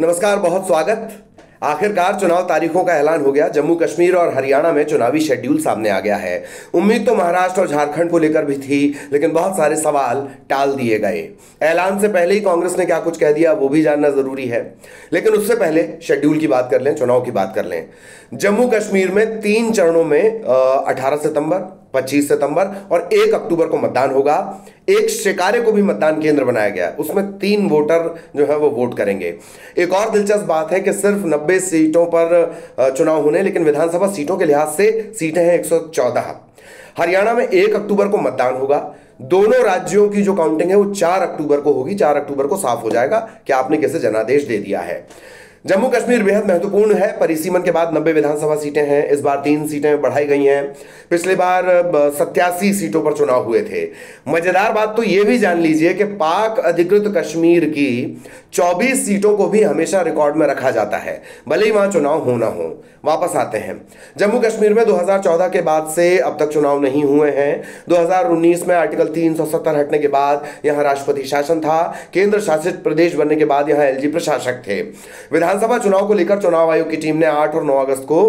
नमस्कार, बहुत स्वागत। आखिरकार चुनाव तारीखों का ऐलान हो गया। जम्मू कश्मीर और हरियाणा में चुनावी शेड्यूल सामने आ गया है। उम्मीद तो महाराष्ट्र और झारखंड को लेकर भी थी, लेकिन बहुत सारे सवाल टाल दिए गए। ऐलान से पहले ही कांग्रेस ने क्या कुछ कह दिया, वो भी जानना ज़रूरी है। लेकिन उससे पहले शेड्यूल की बात कर लें, चुनाव की बात कर लें। जम्मू कश्मीर में तीन चरणों में अठारह सितंबर 25 सितंबर और 1 अक्टूबर को मतदान होगा। एक शिकारे को भी मतदान केंद्र बनाया गया। उसमें तीन वोटर जो है वो वोट करेंगे। एक और दिलचस्प बात है कि सिर्फ़ 90 सीटों पर चुनाव होने, लेकिन विधानसभा सीटों के लिहाज से सीटें हैं 114 हरियाणा में एक अक्टूबर को मतदान होगा। दोनों राज्यों की जो काउंटिंग है वो चार अक्टूबर को होगी। चार अक्टूबर को साफ़ हो जाएगा कि आपने कैसे जनादेश दे दिया है। जम्मू कश्मीर बेहद महत्वपूर्ण है, परिसीमन के बाद नब्बे विधानसभा सीटें हैं, इस बार तीन सीटें बढ़ाई गई हैं। पिछले बार सत्यासी सीटों पर चुनाव हुए थे। मज़ेदार बात तो यह भी जान लीजिए कि पाक अधिकृत कश्मीर की 24 सीटों को भी हमेशा रिकॉर्ड में रखा जाता है, भले ही वहाँ चुनाव हो ना हो। वापस आते हैं। जम्मू कश्मीर में 2014 के बाद से अब तक चुनाव नहीं हुए हैं। 2019 में आर्टिकल 370 हटने के बाद यहाँ राष्ट्रपति शासन था। केंद्र शासित प्रदेश बनने के बाद यहाँ एलजी प्रशासक थे। विधानसभा चुनाव को लेकर चुनाव आयोग की टीम ने आठ और नौ अगस्त को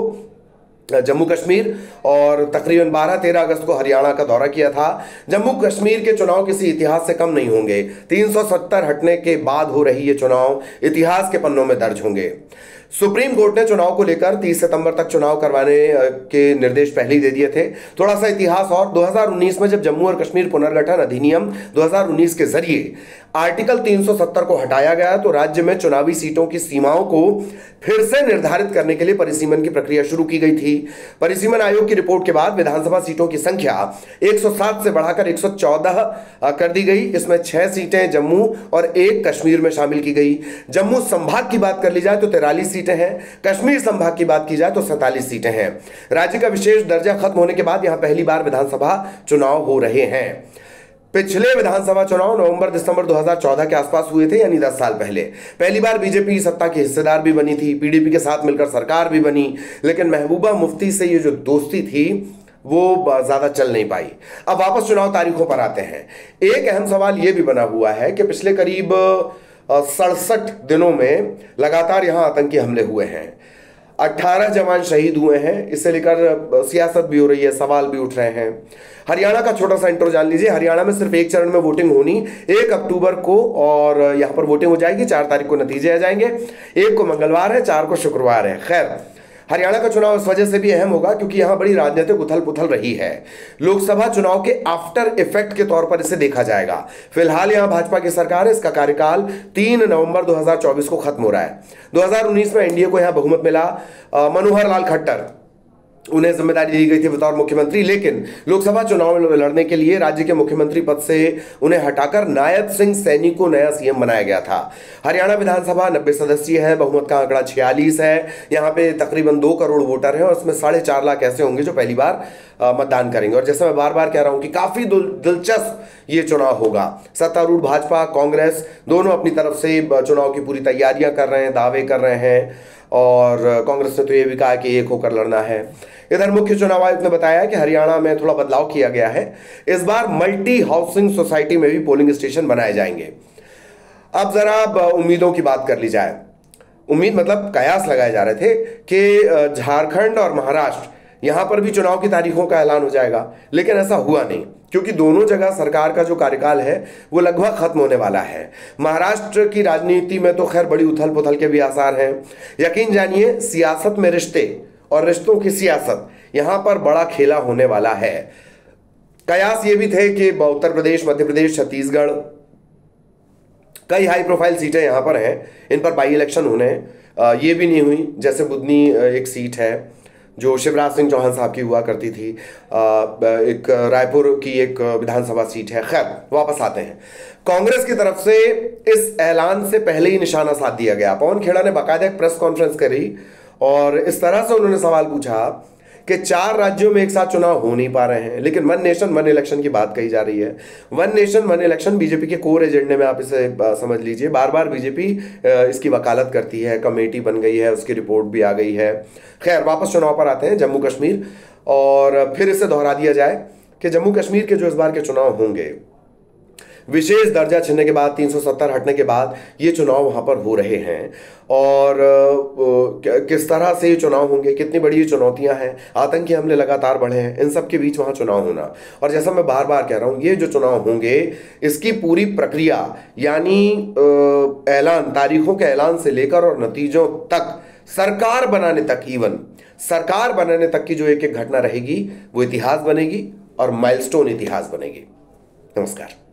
जम्मू कश्मीर और तकरीबन 12-13 अगस्त को हरियाणा का दौरा किया था। जम्मू कश्मीर के चुनाव किसी इतिहास से कम नहीं होंगे। 370 हटने के बाद हो रही ये चुनाव इतिहास के पन्नों में दर्ज होंगे। सुप्रीम कोर्ट ने चुनाव को लेकर 30 सितंबर तक चुनाव करवाने के निर्देश पहले ही दे दिए थे। थोड़ा सा इतिहास और 2019 में जब जम्मू और कश्मीर पुनर्गठन अधिनियम 2019 के ज़रिए आर्टिकल 370 को हटाया गया तो राज्य में चुनावी सीटों की सीमाओं को फिर से निर्धारित करने के लिए परिसीमन की प्रक्रिया शुरू की गई थी। परिसीमन आयोग की रिपोर्ट के बाद विधानसभा सीटों की संख्या 107 से बढ़ाकर 114 कर दी गई। इसमें छह सीटें जम्मू और एक कश्मीर में शामिल की गई। जम्मू संभाग की बात कर ली जाए तो तिरालीस सीटें हैं। कश्मीर संभाग की बात की जाए तो सैतालीस सीटें हैं। राज्य का विशेष दर्जा खत्म होने के बाद यहाँ पहली बार विधानसभा चुनाव हो रहे हैं। पिछले विधानसभा चुनाव नवंबर दिसंबर 2014 के आसपास हुए थे, यानी 10 साल पहले। पहली बार बीजेपी सत्ता की हिस्सेदार भी बनी थी, पीडीपी के साथ मिलकर सरकार भी बनी, लेकिन महबूबा मुफ्ती से ये जो दोस्ती थी, वो ज़्यादा चल नहीं पाई। अब वापस चुनाव तारीखों पर आते हैं। एक अहम सवाल ये भी बना हुआ है कि पिछले करीब सड़सठ दिनों में लगातार यहाँ आतंकी हमले हुए हैं। अट्ठारह जवान शहीद हुए हैं। इससे लेकर सियासत भी हो रही है, सवाल भी उठ रहे हैं। हरियाणा का छोटा सा इंट्रो जान लीजिए। हरियाणा में सिर्फ़ एक चरण में वोटिंग होनी, एक अक्टूबर को और यहाँ पर वोटिंग हो जाएगी, चार तारीख को नतीजे आ जाएँगे। एक को मंगलवार है, चार को शुक्रवार है। खैर हरियाणा का चुनाव इस वजह से भी अहम होगा क्योंकि यहाँ बड़ी राजनीतिक उथल पुथल रही है। लोकसभा चुनाव के आफ्टर इफ़ेक्ट के तौर पर इसे देखा जाएगा। फ़िलहाल यहाँ भाजपा की सरकार है, इसका कार्यकाल तीन नवंबर 2024 को खत्म हो रहा है। 2019 में एनडीए को यहाँ बहुमत मिला मनोहर लाल खट्टर। उन्हें ज़िम्मेदारी दी गई थी बतौर मुख्यमंत्री, लेकिन लोकसभा चुनाव में लड़ने के लिए राज्य के मुख्यमंत्री पद से उन्हें हटाकर नायब सिंह सैनी को नया सीएम बनाया गया था। हरियाणा विधानसभा नब्बे सदस्यीय है, बहुमत का आंकड़ा छियालीस है। यहाँ पे तकरीबन दो करोड़ वोटर हैं और उसमें साढ़े चार लाख ऐसे होंगे जो पहली बार मतदान करेंगे। और जैसे मैं बार बार कह रहा हूँ कि काफ़ी दिलचस्प ये चुनाव होगा। सत्तारूढ़ भाजपा, कांग्रेस, दोनों अपनी तरफ़ से चुनाव की पूरी तैयारियाँ कर रहे हैं, दावे कर रहे हैं। और कांग्रेस ने तो ये भी कहा कि एक होकर लड़ना है। इधर मुख्य चुनाव आयुक्त ने बताया कि हरियाणा में थोड़ा बदलाव किया गया है। इस बार मल्टी हाउसिंग सोसाइटी में भी पोलिंग स्टेशन बनाए जाएँगे। अब जरा उम्मीदों की बात कर ली जाए। उम्मीद मतलब कयास लगाए जा रहे थे कि झारखंड और महाराष्ट्र, यहाँ पर भी चुनाव की तारीखों का ऐलान हो जाएगा, लेकिन ऐसा हुआ नहीं। क्योंकि दोनों जगह सरकार का जो कार्यकाल है, वो लगभग खत्म होने वाला है। महाराष्ट्र की राजनीति में तो खैर बड़ी उथल पुथल के भी आसार हैं। यकीन जानिए, सियासत में रिश्ते और रिश्तों की सियासत, यहाँ पर बड़ा खेला होने वाला है। कयास ये भी थे कि उत्तर प्रदेश, मध्य प्रदेश, छत्तीसगढ़, कई हाई प्रोफ़ाइल सीटें यहाँ पर हैं। इन पर बाई इलेक्शन होने ये भी नहीं हुई। जैसे बुधनी एक सीट है। जो शिवराज सिंह चौहान साहब की हुआ करती थी एक रायपुर की एक विधानसभा सीट है, खैर, वापस आते हैं। कांग्रेस की तरफ़ से इस ऐलान से पहले ही निशाना साध दिया गया। पवन खेड़ा ने बाकायदा एक प्रेस कॉन्फ्रेंस करी और इस तरह से उन्होंने सवाल पूछा कि चार राज्यों में एक साथ चुनाव हो नहीं पा रहे हैं। लेकिन वन नेशन, वन इलेक्शन की बात कही जा रही है। One nation, one election BJP के कोर एजेंडे में आप इसे समझ लीजिए। बार बार बीजेपी इसकी वकालत करती है, कमेटी बन गई है, उसकी रिपोर्ट भी आ गई है। खैर, वापस चुनाव पर आते हैं जम्मू कश्मीर और फिर इसे दोहरा दिया जाए कि जम्मू कश्मीर के जो इस बार के चुनाव होंगे विशेष दर्जा छीनने के बाद 370 हटने के बाद ये चुनाव वहाँ पर हो रहे हैं। और किस तरह से ये चुनाव होंगे, कितनी बड़ी ये चुनौतियाँ हैं, आतंकी हमले लगातार बढ़े हैं, इन सब के बीच वहाँ चुनाव होना। और जैसा मैं बार बार कह रहा हूँ, ये जो चुनाव होंगे, इसकी पूरी प्रक्रिया, यानी ऐलान, तारीखों के ऐलान से लेकर और नतीजों तक, सरकार बनाने तक इवन सरकार बनाने तक की जो एक एक घटना रहेगी, वो इतिहास बनेगी और माइलस्टोन इतिहास बनेगी। नमस्कार।